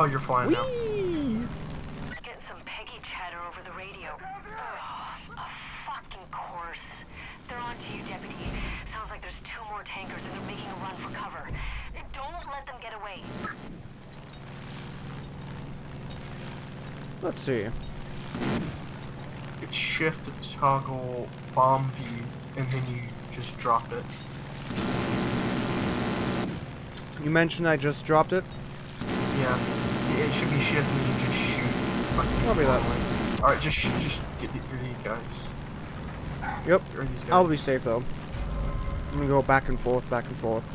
Oh, you're flying now. Getting some Peggie chatter over the radio. Ugh, a fucking course. They're on to you, deputy. Sounds like there's two more tankers and they're making a run for cover. Don't let them get away. Let's see. It's shift to toggle bomb view, and then you just drop it. You mentioned I just dropped it. Yeah. Yeah, It should be shift and you just shoot. Like, Copy that. Alright, just shoot, just get rid of these guys. Yep. Get rid of these guys. I'll be safe though. I'm gonna go back and forth, back and forth.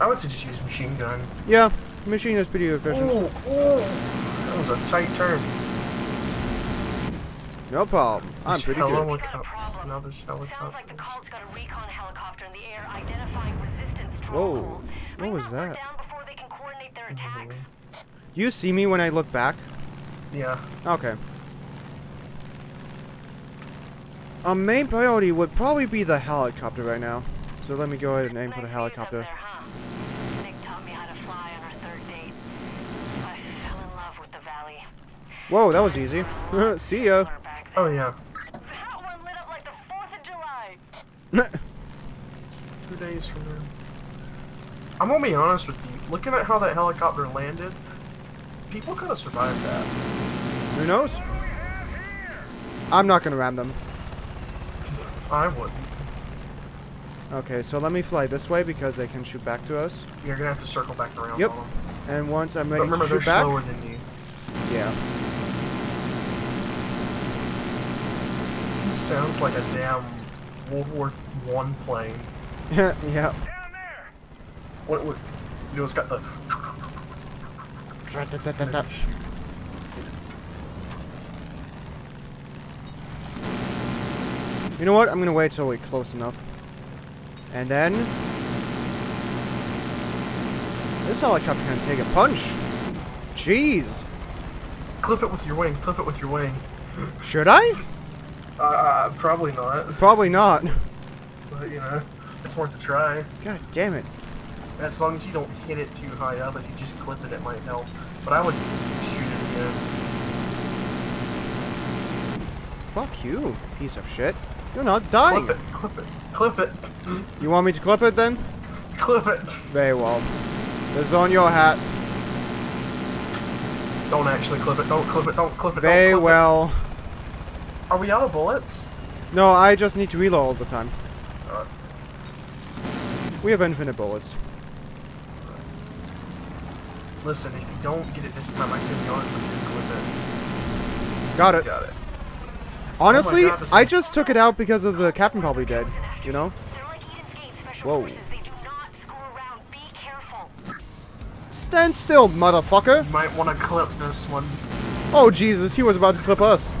I would say just use machine gun. Yeah, machine is pretty efficient. Ooh, ooh. That was a tight turn. No problem. I'm There's pretty good. hello- Got a Helicop- problem. now there's Sounds like the helicopters. cult's got a recon helicopter in the air identifying resistance Whoa. What was that? down before they can coordinate their attacks. You see me when I look back? Yeah. Okay. Our main priority would probably be the helicopter right now. So let me go ahead and aim for the Nice views up helicopter. there, huh? Nick taught me how to fly on our third date. I fell in love with the valley. Whoa, that was easy. See ya. Oh yeah. That one lit up like the 4th of July. Two days from now. I'm gonna be honest with you. Looking at how that helicopter landed, people could have survived that. Who knows? I'm not gonna ram them. I wouldn't. Okay, so let me fly this way because they can shoot back to us. You're gonna have to circle back around Yep. And once I'm ready remember, to they're back, slower than you. yeah. This sounds like a damn World War One plane. yeah. What? what you know, it's got the. You know what? I'm gonna wait till we're close enough. And then... This helicopter can take a punch. Jeez. Clip it with your wing. Clip it with your wing. Should I? Uh, probably not. Probably not. But you know, it's worth a try. God damn it. As long as you don't hit it too high up, if you just clip it, it might help. But I would shoot it again. Fuck you, piece of shit. You're not dying. Clip it. Clip it. Clip it. You want me to clip it then? Clip it. Very well. This is on your hat. Don't actually clip it. Don't clip it. Don't clip it. Very clip well. It. Are we out of bullets? No, I just need to reload all the time. Uh, We have infinite bullets. Listen, if you don't get it this time, I say be honest with you, clip it. Got it. Got it. Oh Honestly, God, I just took it out because of the captain probably dead. You know? They're like Eden's Gate special Whoa. They do not screw around. Be careful. Stand still, motherfucker! You might want to clip this one. Oh Jesus, he was about to clip us.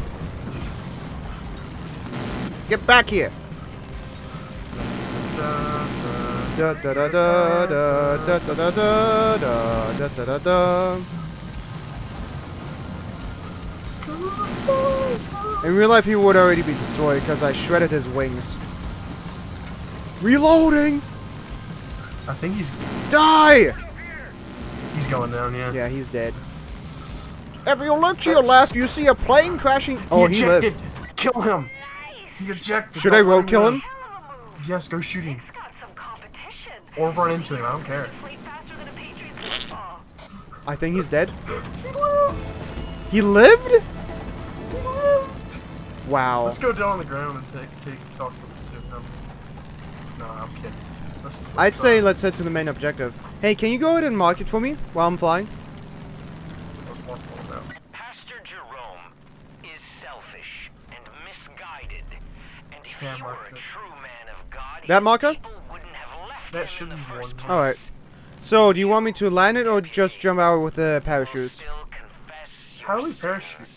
Get back here! Da, da. Da da da da da da da da da da da. In real life, he would already be destroyed because I shredded his wings. Reloading! I think he's Die! he's going down. Yeah. Yeah, he's dead. If you look to your left, you see a plane crashing. Oh, he ejected. lived. Kill him. He ejected. Should I let road kill live. him? Yes, go shoot him. It's got some competition. Or run into him. I don't care. Played faster than a Patriots football. I think he's dead. He lived? Wow. Let's go down on the ground and take take talk to him. No, I'm kidding. Let's, let's, I'd say uh, let's head to the main objective. Hey, can you go ahead and mark it for me while I'm flying? let's walk on out. Pastor Jerome is selfish and misguided. And if Yeah, he were a true man of God, That marker? people wouldn't have left That should be one. Alright. So, do you want me to land it or just jump out with the parachutes? How do we parachute?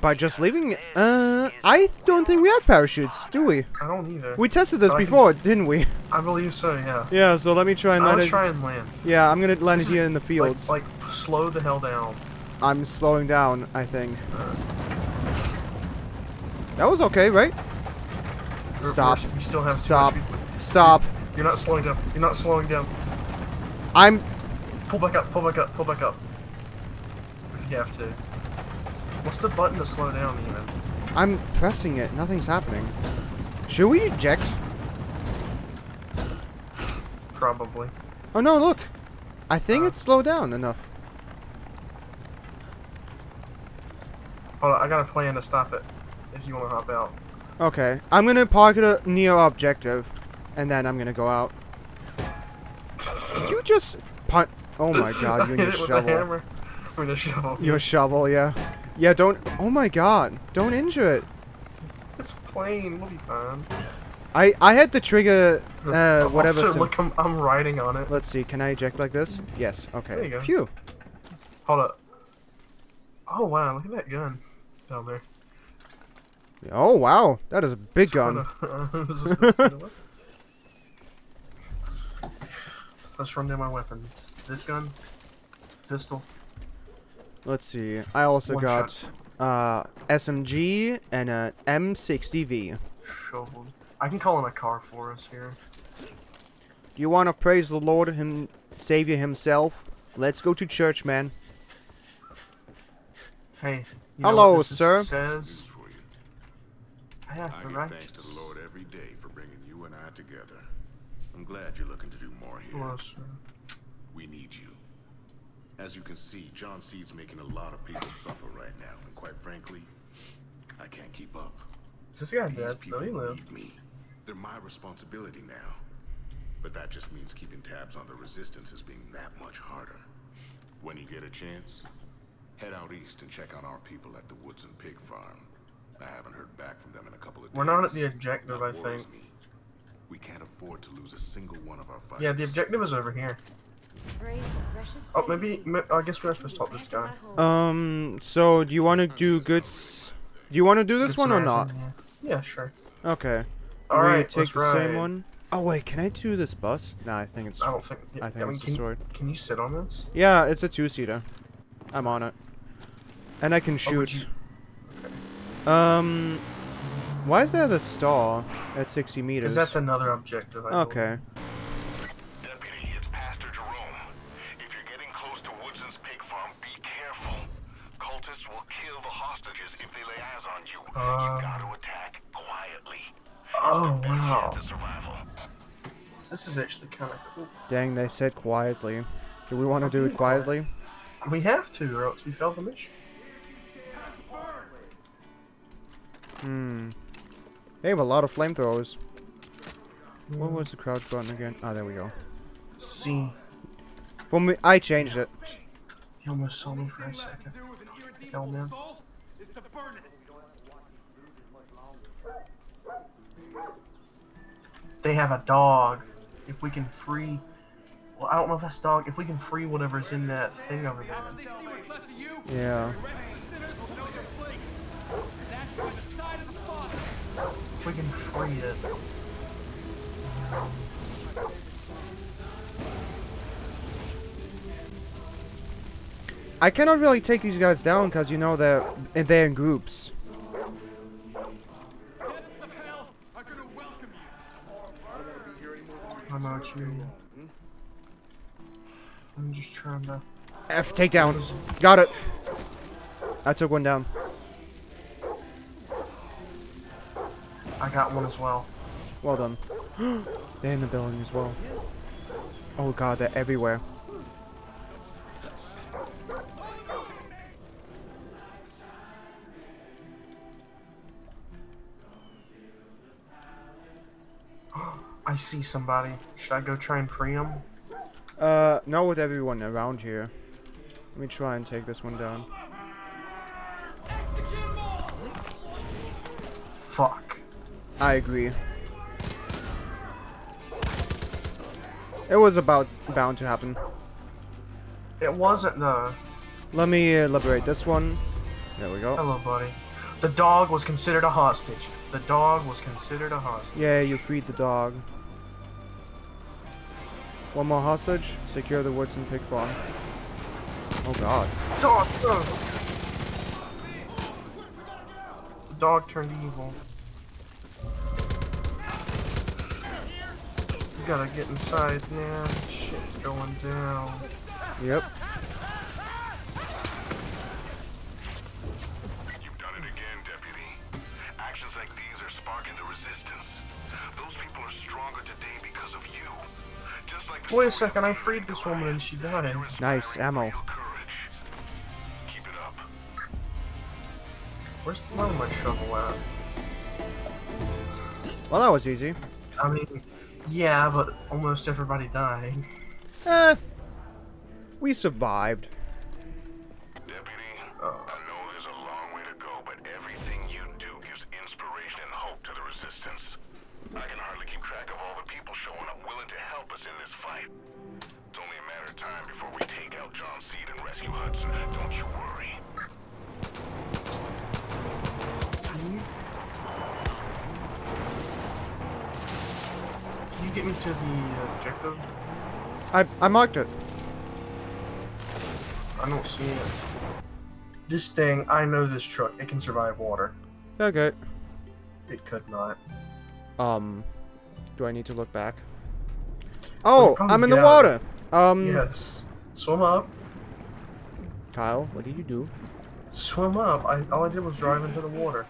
By just leaving it? Uh, I don't think we have parachutes, do we? I don't either. We tested this can- before, didn't we? I believe so. Yeah. Yeah, so let me try and land I'll try and land. Yeah, I'm gonna land it here in the fields. Like, like slow the hell down. I'm slowing down, I think. That was okay, right? Stop. We still have Stop. Stop. You're not slowing down. You're not slowing down. I'm... Pull back up, pull back up, pull back up. If you have to. What's the button to slow down even? I'm pressing it. Nothing's happening. Should we eject? Probably. Oh no, look. I think Uh. it's slowed down enough. Hold on, I got a plan to stop it. If you want to hop out. Okay. I'm gonna park it near objective. And then I'm gonna go out. Did you just punt? Oh my god, you and your it with a shovel. With a shovel. Your shovel, yeah. Yeah, don't. Oh my god. Don't injure it. It's plain. We'll be fine. I I had to trigger uh whatever. Also, look, I'm, I'm riding on it. Let's see. Can I eject like this? Yes. Okay. There you go. Phew. Hold up. Oh wow, look at that gun down there. Oh wow, that is a big gun. This is the kind of weapon. Let's run down my weapons. This gun, pistol. Let's see. I also One got uh SMG and a M60V. shovel. I can call in a car for us here. Do you want to praise the Lord him Savior himself? Let's go to church, man. Hey. You Hello, know what this sir. Says for you. I have I the give right. thanks to the Lord every day for bringing you and I together. I'm glad you're looking to do more here. Hello, sir. We need you. As you can see, John Seed's making a lot of people suffer right now, and quite frankly, I can't keep up. Is this guy These dead? people No, need me. They're my responsibility now. But that just means keeping tabs on the resistance is being that much harder. When you get a chance, head out east and check on our people at the Woodson Pig Farm. I haven't heard back from them in a couple of days. We're not at the objective, I think. me. We can't afford to lose a single one of our fighters. Yeah, the objective is over here. Oh, maybe. ma- I guess we're supposed to talk to this guy. Um. So, do you want to do goods? Do you want to do this Good one or not? Yeah, Yeah, sure. Okay. All we take let's the ride. same one. Oh wait, can I do this bus? Nah, I think it's. I don't think. I think mean, it's can, destroyed. can you sit on this? Yeah, it's a two-seater. I'm on it, and I can Oh, would shoot. Um. Why is there the stall at 60 meters? Because that's another objective. I Okay. Deputy, it's Pastor Jerome. If you're getting close to Woodson's pig farm, be careful. Cultists will kill the hostages if they lay eyes on you. Uh. you got to attack quietly. Oh wow, chance of survival. this is actually kind of cool. Dang, they said quietly. Do we want to do it quietly? We have to, or else we fail the mission. Hmm. They have a lot of flamethrowers. What was the crouch button again? Ah, there we go. See, For me, I changed it. he almost saw me for a second. Hell man. They have a dog. If we can free, well, I don't know if that's dog. If we can free whatever's in that thing over there. Yeah. We can free it. I cannot really take these guys down because you know they're they're in groups. I know what you. I'm just trying to. F takedown. Got it. I took one down. I got one as well. Well done. they're in the building as well. Oh god, they're everywhere. I see somebody. Should I go try and free him? Uh, not with everyone around here. Let me try and take this one down. I agree. It was about bound to happen. It wasn't though. Let me uh, liberate this one. There we go. Hello, buddy. The dog was considered a hostage. The dog was considered a hostage. Yeah, you freed the dog. One more hostage. Secure the Woodson pig farm. Oh god. Dog. no. The dog turned evil. Gotta get inside, man. Shit's going down. Yep. You've done it again, Deputy. Actions like these are sparking the resistance. Those people are stronger today because of you. Just like Wait a second, I freed this woman and she died. Nice ammo. Keep it up. Where's the one of my shovel at? Well, that was easy. I mean, yeah, but almost everybody died. Eh. We survived. Deputy, Oh. To the objective? I I marked it. I don't see it. This thing, I know this truck. It can survive water. Okay. It could not. Um, do I need to look back? Oh, I'm in the water. Um, Yes. Swim up. Kyle, what did you do? Swim up. I, all I did was drive into the water.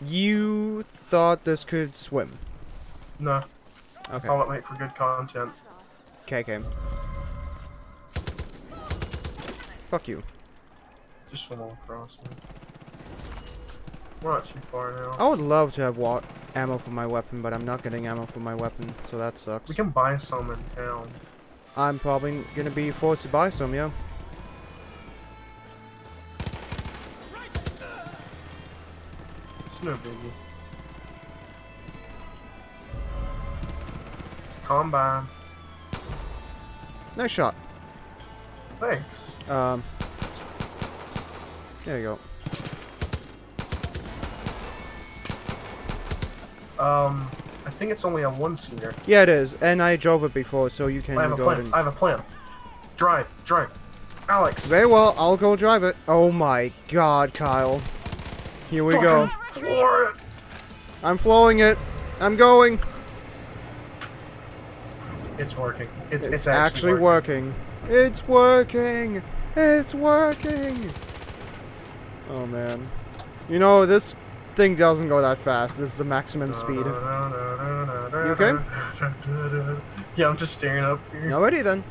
You thought this could swim. No. Okay. It make for good content. KK. Fuck you. Just swim all across me. We're not too far now. I would love to have wa ammo for my weapon, but I'm not getting ammo for my weapon, so that sucks. We can buy some in town. I'm probably gonna be forced to buy some, yeah. It's no biggie. Combine. Nice shot. Thanks. Um. There you go. Um, I think it's only a one-seater. go. Yeah, it is, and I drove it before, so you can I have a plan. ahead I have a plan. Drive, drive. Alex. Very well, I'll go drive it. Oh my god, Kyle. Here we go. Floor it. I'm flowing it. I'm going. It's working. It's, It's, it's, actually working. It's working. It's working. Oh man. You know, this thing doesn't go that fast. This is the maximum speed. You okay? Yeah, I'm just staring up here. Alrighty then.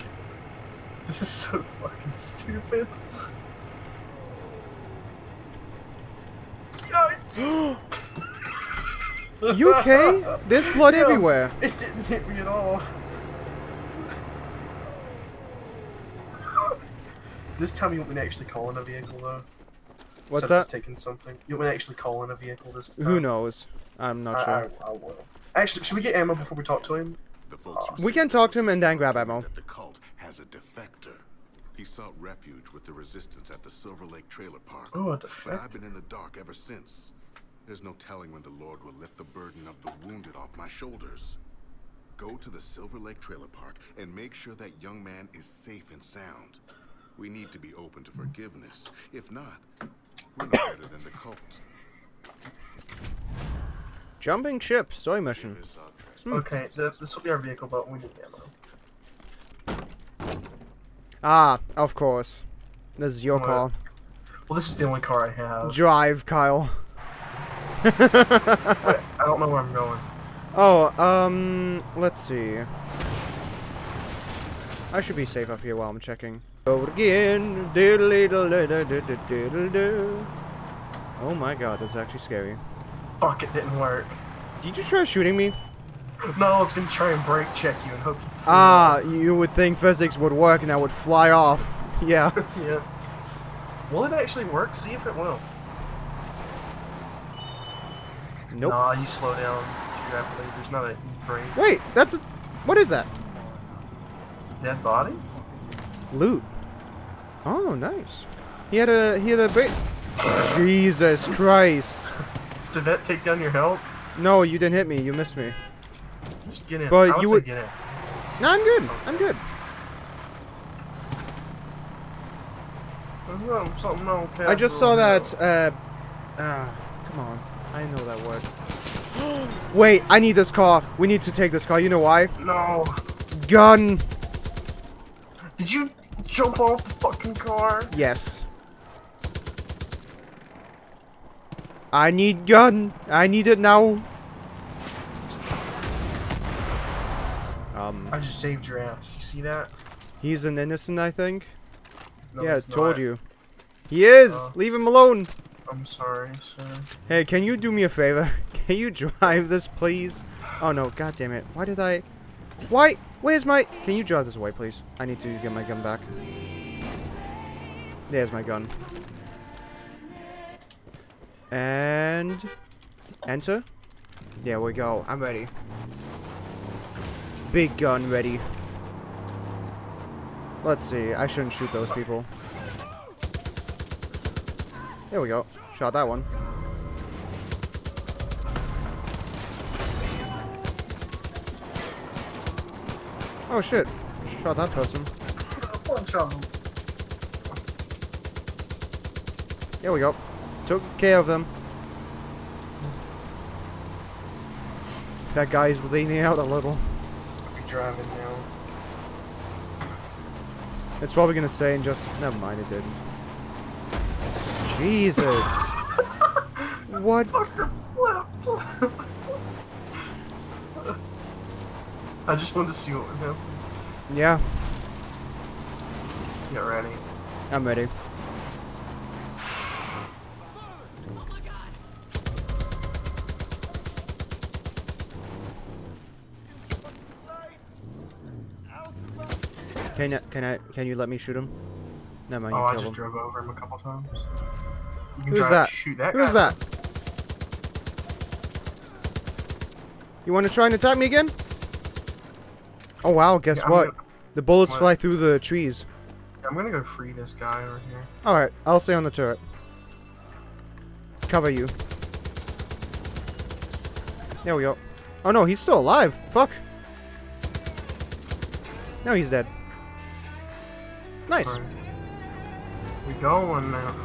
This is so fucking stupid. Yes! You okay? There's blood Yeah, everywhere. It didn't hit me at all. This time you want me to actually call in a vehicle though. What's Instead of just that? Taking something. You want me to actually call in a vehicle this time? Who knows? I'm not I, sure. I, I will. Actually, should we get ammo before we talk to him? The folks We can talk to him and then grab ammo. that the cult has a defector. He sought refuge with the resistance at the Silver Lake Trailer Park. Oh, a But. I've been in the dark ever since. There's no telling when the Lord will lift the burden of the wounded off my shoulders. Go to the Silver Lake Trailer Park and make sure that young man is safe and sound. We need to be open to forgiveness. If not, we're no better than the cult. Jumping ship, soy mission. This, uh, Okay, th this will be our vehicle, but we need ammo. Ah, of course. This is your What? call. Well, this is the only car I have. Drive, Kyle. Wait, I don't know where I'm going. Oh, um, let's see. I should be safe up here while I'm checking. Go again. Diddle-diddle-diddle-diddle-diddle. Oh my god, that's actually scary. Fuck, it didn't work. Did you try shooting me? No, I was gonna try and brake check you and hope you. Ah, you would think physics would work and I would fly off. Yeah. Yeah. Will it actually work? See if it will. Nope. Nah, you slow down too rapidly. There's not a E-brake. Wait, that's a... What is that? Dead body? Loot. Oh, nice. He had a... He had a bait. Jesus Christ. Did that take down your health? No, you didn't hit me. You missed me. Just get in. But I you would- get in. No, I'm good. I'm good. I just saw that, uh... Ah, come on. I know that word. Wait, I need this car. We need to take this car. You know why? No. Gun. Did you jump off the fucking car. Yes. I need gun. I need it now. Um, I just saved your ass. You see that? he's an innocent, I think. No, yeah, he's told not. you. He is. Oh. Leave him alone. I'm sorry, sir. Hey, can you do me a favor? Can you drive this, please? Oh no, god damn it. Why did I... Why? Where's my... Can you drive this away, please? I need to get my gun back. There's my gun. And... Enter? There we go. I'm ready. Big gun ready. Let's see. I shouldn't shoot those people. There we go. Shot that one. Oh shit. Shot that person. Of them. There we go. Took care of them. That guy's leaning out a little. I'll be driving now. It's probably gonna say and just never mind it did. Jesus. what I just wanted to see what would happen. yeah, Get ready. I'm ready. Can I, can I, can you let me shoot him? Never mind, Oh, you I just him. drove over him a couple times. Who's that? Shoot that Who's guy. that? You want to try and attack me again? Oh wow, guess Yeah, what? gonna- The bullets What? fly through the trees. I'm gonna go free this guy over here. Alright, I'll stay on the turret. Cover you. There we go. Oh no, he's still alive. Fuck. No, he's dead. Nice. Alright. We going now.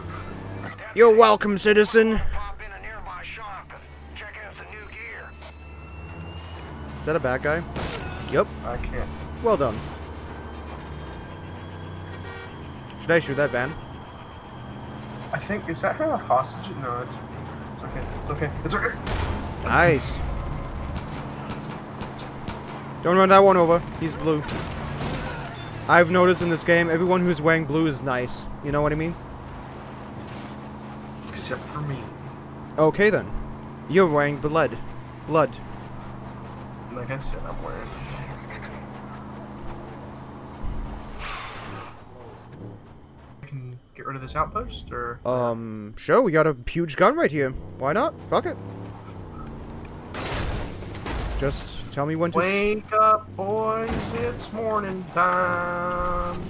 You're welcome, citizen. Pop in a nearby shop and check out some new gear. Is that a bad guy? Yep. I can't. Well done. Should I shoot that van? I think is that her a hostage? No, it's it's okay. It's okay. It's okay. Nice. Don't run that one over. He's blue. I've noticed in this game, everyone who's wearing blue is nice. You know what I mean? Except for me. Okay then. You're wearing blood. Blood. Like I said, I'm wearing. I can get rid of this outpost, or Um, sure, we got a huge gun right here. Why not? Fuck it. Just tell me when to... wake up, boys! It's morning time.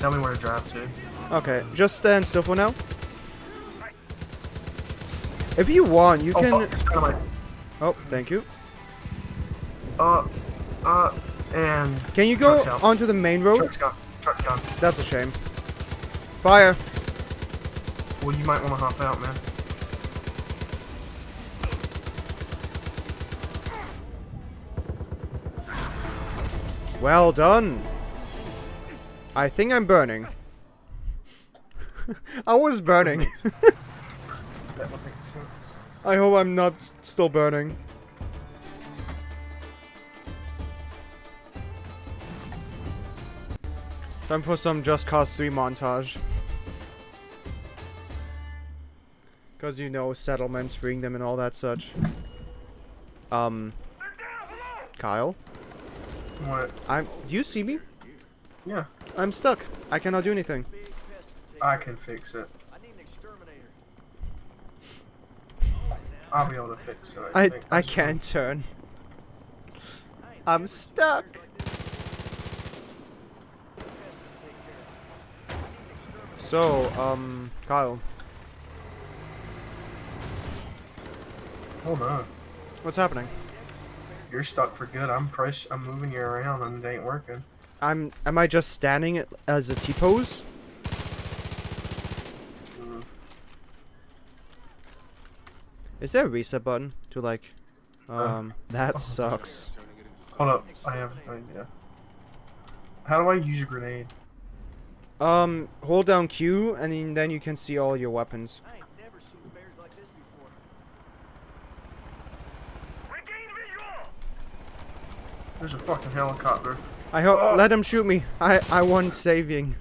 Tell me where to drive to. Okay, just stand still for now. If you want, you Oh, can... fuck, it's kinda like, Oh, thank you. uh, uh, and Can you go onto the main road? truck's gone. Truck's gone. That's a shame. Fire. Well, you might want to hop out, man. Well done. I think I'm burning. I was burning. That would make sense. I hope I'm not still burning. Time for some Just Cause 3 montage. Because you know, settlements, freeing them and all that such. Um, Kyle? What? I'm- do you see me? Yeah, I'm stuck. I cannot do anything. I can fix it. I'll be able to fix it. I, I, think. I can't turn. I'm stuck. So, um, Kyle, Hold on. what's happening? You're stuck for good. I'm price. I'm moving you around and it ain't working. I'm, am I just standing as a T-pose? Mm, Is there a reset button to like, Um, that sucks. Hold up, I have an idea. How do I use a grenade? Um, hold down Q, and then- then you can see all your weapons. I ain't never seen bears like. There's a fucking helicopter. I hope. Oh. Let him shoot me. I I want saving.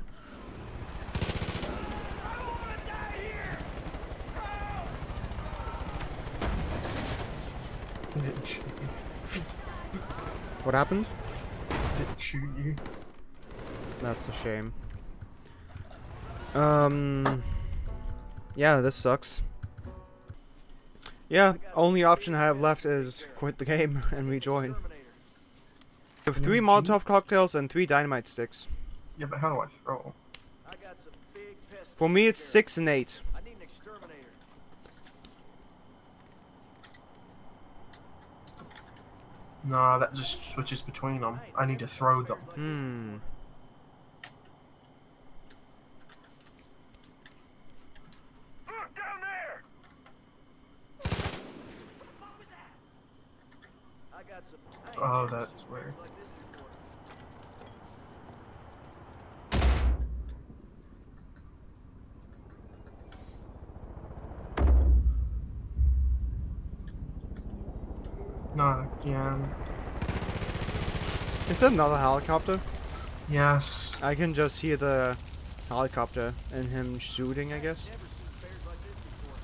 He didn't shoot you. What happened? Didn't shoot you. That's a shame. Um. Yeah, this sucks. Yeah, only option I have left is quit the game and rejoin. I have three Molotov cocktails and three dynamite sticks. Yeah, but how do I throw? I got some big pests. For me, it's six and eight. I need an exterminator. Nah, that just switches between them. I need to throw them. Hmm. I got some. I ain't Oh, that's weird. bears like this before. Not again. Is that another helicopter? Yes. I can just hear the helicopter and him shooting, I guess. Never seen bears like this before.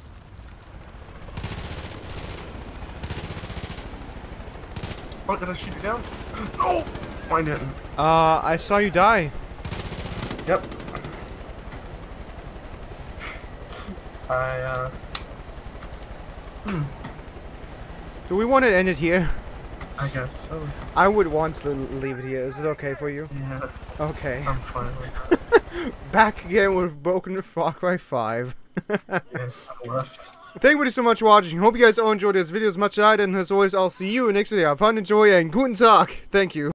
Oh, did I shoot you down? No! I didn't. Uh, I saw you die. Yep. I, uh... Do we want to end it here? I guess so. I would want to leave it here. Is it okay for you? Yeah, Okay. I'm fine with that. Back again with Broken Far Cry 5. yes, I left. Thank you so much for watching. Hope you guys all enjoyed this video as much as I did. And as always, I'll see you in the next video. Have fun, enjoy, and guten Tag. Thank you.